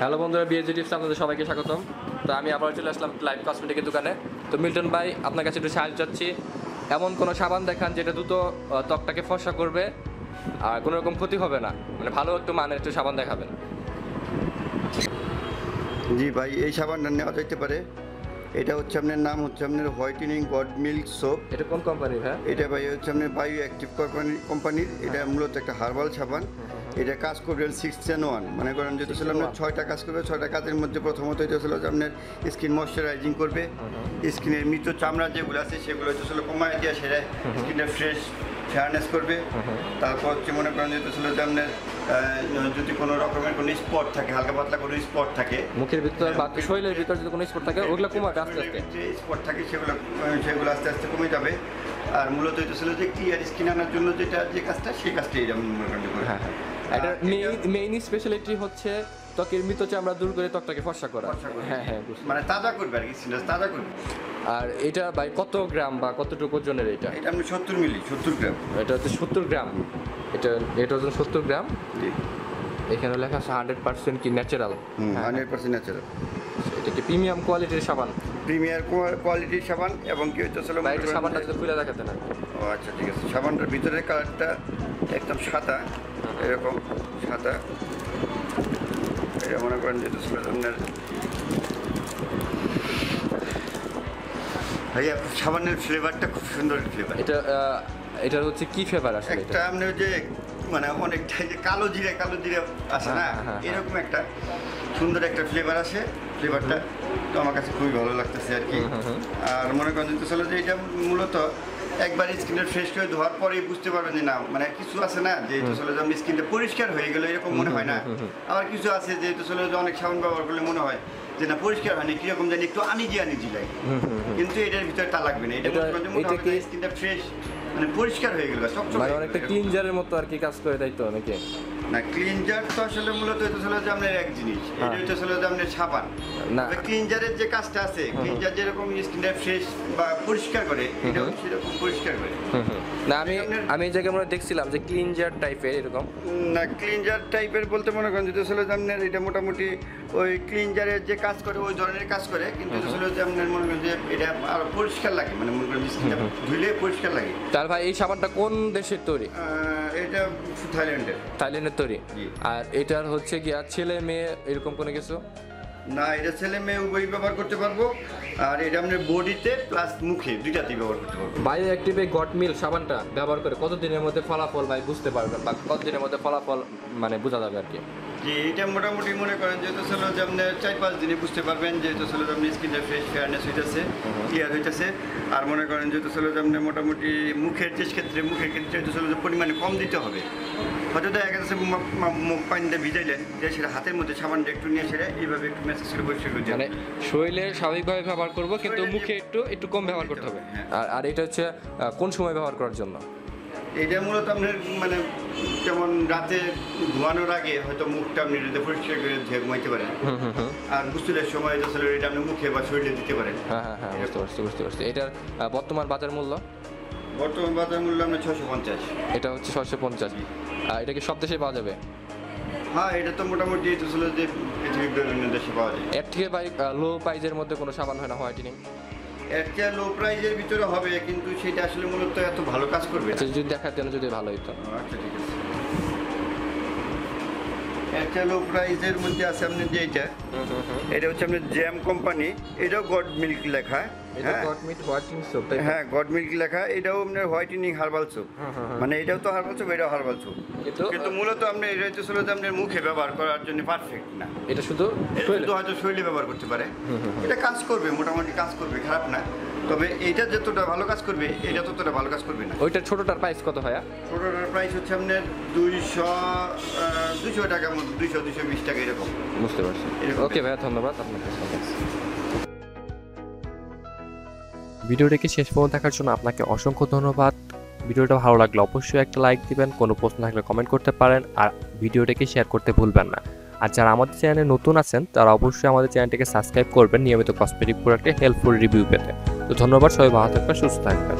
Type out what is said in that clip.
Hello বন্ধুরা BAG tips আপনাদের সবাইকে স্বাগতম। তো আমি আবার চলে আসলাম লাইভ কসমেটিকের দোকানে। তো মিল্টন ভাই আপনার কাছে একটু সাহায্য চাচ্ছি। এমন কোনো সাবান দেখান যেটা দ্রুত ত্বকটাকে ফর্সা করবে আর কোনো রকম ক্ষতি হবে না। মানে ভালো একটু মানের একটু সাবান দেখাবেন। জি ভাই এই সাবানটা নেওয়া যেতে পারে। এটা হচ্ছে আপনার নাম হচ্ছে আপনার হোয়াইটেনিং গড মিল্ক সোপ এটা কোন কোম্পানির হ্যাঁ? এটা ভাই হচ্ছে আপনার বায়ো অ্যাক্টিভ কোম্পানি কোম্পানির এটা মূলত একটা হার্বাল সাবান। এটা কাজ করবেন সিক্স টেন ওয়ান মনে করেন যেটা ছিল আপনার ছয়টা কাজ করবে ছয়টা কাজের মধ্যে প্রথমত এটা ছিল যে আপনার স্কিন ময়শ্চারাইজিং করবে। স্কিনের মৃত চামড়া যেগুলো আছে সেগুলো হচ্ছে ছিল কমায় দিয়ে সেটা স্কিনটা ফ্রেশ ফেয়ারনেস করবে। তারপর হচ্ছে মনে করেন যেটা ছিল যে আপনার যদি কোনো রকমের কোনো স্পট থাকে হালকা পাতলা কোনো স্পট থাকে মুখের ভিতর বা শরীরের ভিতর যদি কোনো স্পট থাকে ওগুলো কমাবে আস্তে আস্তে। যে স্পট থাকে সেগুলো সেগুলো আস্তে আস্তে কমে যাবে। আর মূলত এটা ছিল যে ক্লিয়ার স্কিন আনার জন্য যেটা যে কাজটা সেই কাজটাই আমি মনে করি হ্যাঁ হ্যাঁ। এটা মেইন মেইন স্পেশালিটি হচ্ছে ত্বকের মৃত চামড়া দূর করে ত্বকটাকে ফর্সা করা। হ্যাঁ হ্যাঁ। মানে তাজা করবে আর কি স্কিনটা তাজা করবে? আর এটা ভাই কত গ্রাম বা কতটুকু ওজনের এটা? এটা আপনি সত্তর মিলি সত্তর গ্রাম। এটা হচ্ছে সত্তর গ্রাম। এটা এটা ওজন সত্তর গ্রাম। এখানে লেখা আছে হান্ড্রেড পার্সেন্ট কি ন্যাচারাল হান্ড্রেড পার্সেন্ট ন্যাচারাল এটা কি প্রিমিয়াম কোয়ালিটির সাবান? প্রিমিয়ার কোয়ালিটির সাবান এবং কি হচ্ছে বা সাবানটা যদি খুলে দেখাতে না। ও আচ্ছা ঠিক আছে। সাবানটার ভিতরের কালারটা একদম সাদা এরকম সাদা। এটা মনে করেন ছিল আপনার ভাইয়া সাবানের ফ্লেভারটা খুব সুন্দর ফ্লেভার এটা এটার হচ্ছে কি ফেভার আসলে একটা এটা আপনি যে মানে অনেকটা যে কালো জিরে কালো জিরে আছে না। এরকম একটা সুন্দর একটা ফ্লেভার আসে ফ্লেভারটা তো আমার কাছে খুবই ভালো লাগতেছে আর কি আর মনে করেন যে ছিল যে এটা মূলত একবার স্কিনটা ফ্রেশ করে ধোয়ার পরে বুঝতে পারবেন যে না মানে কিছু আছে না যে এটা স্কিনটা পরিষ্কার হয়ে গেল এরকম মনে হয় না। আবার কিছু আছে যে এটা অনেক সাবান ব্যবহার করলে মনে হয় যে না পরিষ্কার হয়নি কীরকম জানি একটু আনিজি আনিজি লাগে। কিন্তু এটার ভিতরে তা লাগবে না এটা মনে হবে স্কিনটা ফ্রেশ মানে পরিষ্কার হয়ে গেল চকচক মানে অনেকটা ক্লিনজারের মতো আর কি কাজ করে তাই তো নাকি? না ক্লিনজার তো আসলে মূলত এটা ছিল যে আপনার এক জিনিস হ্যাঁ। এটা হচ্ছে যে আপনার সাবান না। ক্লিনজারের যে কাজটা আছে ক্লিনজার যেরকম স্কিনটা ফ্রেশ বা পরিষ্কার করে এটাও সেরকম পরিষ্কার করে। না আমি আমি এই জায়গায় মনে দেখছিলাম যে ক্লিনজার টাইপের এরকম। না ক্লিনজার টাইপের বলতে মনে করেন যেটা ছিল যে আপনার এটা মোটামুটি ওই ক্লিনজারের যে কাজ করে ওই ধরনের কাজ করে কিন্তু এটা ছিল যে আপনার মনে করেন যে এটা আরও পরিষ্কার লাগে মানে মনে করেন স্কিনটা পরিষ্কার লাগে। তার ভাই এই সাবানটা কোন দেশের তৈরি? এটা থাইল্যান্ডের থাইল্যান্ডের তৈরি আর এটার হচ্ছে গিয়া ছেলে মেয়ে এরকম কোনো কিছু? না এটা ছেলে মেয়ে উভয়ই ব্যবহার করতে পারব। আর এটা আপনার বডিতে প্লাস মুখে দুইটাতেই ব্যবহার করতে পারব। বায়ো অ্যাক্টিভ এই গট মিল সাবানটা ব্যবহার করে কতদিনের মধ্যে ফলাফল ভাই বুঝতে পারবেন? বা কতদিনের মধ্যে ফলাফল মানে বোঝা যাবে আর কি? যে এটা মোটামুটি মনে করেন যেহেতু ছিল যে আপনি চার পাঁচ দিনে বুঝতে পারবেন যেহেতু ছিল যে আপনি স্কিনটা ফ্রেশ ফেয়ারনেস হইতেছে ক্লিয়ার হইতেছে। আর মনে করেন যেহেতু ছিল যে আপনি মোটামুটি মুখের যে ক্ষেত্রে মুখের ক্ষেত্রে যেহেতু ছিল যে পরিমাণে কম দিতে হবে হয়তো দেখা গেছে মুখ- পানিতে ভিজাইলেন যে সেটা হাতের মধ্যে সাবানটা একটু নিয়ে সেটা এইভাবে একটু মেসেজ করে পরিষ্কার করে মানে শরীরে স্বাভাবিকভাবে ব্যবহার করব কিন্তু মুখে একটু একটু কম ব্যবহার করতে হবে। হ্যাঁ। আর আর এটা হচ্ছে কোন সময় ব্যবহার করার জন্য? এটা মূলত আপনার মানে যেমন রাতে ঘুমানোর আগে হয়তো মুখটা আপনি এটাতে পরিষ্কার করে ধুয়ে ঘুমাইতে পারেন। আর গুস্তুলের সময় আসলে এটা আপনি মুখে বা শরীরে দিতে পারেন। হ্যাঁ হ্যাঁ হ্যাঁ বুঝতে পারছি বুঝতে পারছি। এটার বর্তমান বাজার মূল্য? বর্তমান বাজার মূল্য আপনার ছশো পঞ্চাশ। এটা হচ্ছে ছয়শো পঞ্চাশ। এটা কি সব দেশে পাওয়া যাবে? হ্যাঁ এটা তো মোটামুটি এটা ছিল যে পৃথিবীর বিভিন্ন দেশে পাওয়া যায়। এর থেকে ভাই লো প্রাইজের মধ্যে কোনো সাবান হয় না হোয়াইটেনিং চেয়ে লো প্রাইজের ভিতরে হবে কিন্তু সেটা আসলে মূলত এত ভালো কাজ করবে আচ্ছা যদি দেখার জন্য যদি ভালো হতো আচ্ছা ঠিক আছে। চেয়ে লো প্রাইজের মধ্যে আছে আপনার যে এটা এটা হচ্ছে আপনার জ্যাম কোম্পানি এটাও গড মিল্ক লেখা। হ্যাঁ। গট মিট হোয়াইটিং সোপ তাই তো? হ্যাঁ গড মিল্ক লেখা এটাও আপনার হোয়াইটেনিং হার্বাল সোপ। মানে এটাও তো হার্বাল সোপ এটাও হার্বাল সোপ। কিন্তু কিন্তু মূলত আপনি এটা হচ্ছে ছিল যে আপনার মুখে ব্যবহার করার জন্য পারফেক্ট না। এটা শুধু শুধু হয়তো শরীরে ব্যবহার করতে পারে। এটা কাজ করবে মোটামুটি কাজ করবে খারাপ না। তবে এইটা যতটা ভালো কাজ করবে এটা ততটা ভালো কাজ করবে না। ওইটার ছোটটার প্রাইস কত হয় ছোটোটার প্রাইস হচ্ছে আপনার দুইশো দুইশো টাকার মতো দুইশো দুইশো বিশ টাকা এরকম। বুঝতে পারছি। ওকে ভাইয়া ধন্যবাদ আপনাকে। ভিডিওটিকে শেষ পর্যন্ত দেখার জন্য আপনাকে অসংখ্য ধন্যবাদ। ভিডিওটা ভালো লাগলে অবশ্যই একটা লাইক দিবেন, কোনো প্রশ্ন থাকলে কমেন্ট করতে পারেন আর ভিডিওটিকে শেয়ার করতে ভুলবেন না। আর যারা আমাদের চ্যানেলে নতুন আছেন, তারা অবশ্যই আমাদের চ্যানেলটিকে সাবস্ক্রাইব করবেন। নিয়মিত কসমেটিক প্রোডাক্টে হেল্পফুল রিভিউ পেতে। তো ধন্যবাদ, সবাই ভালো থাকবেন, সুস্থ থাকবেন।